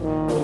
Bye.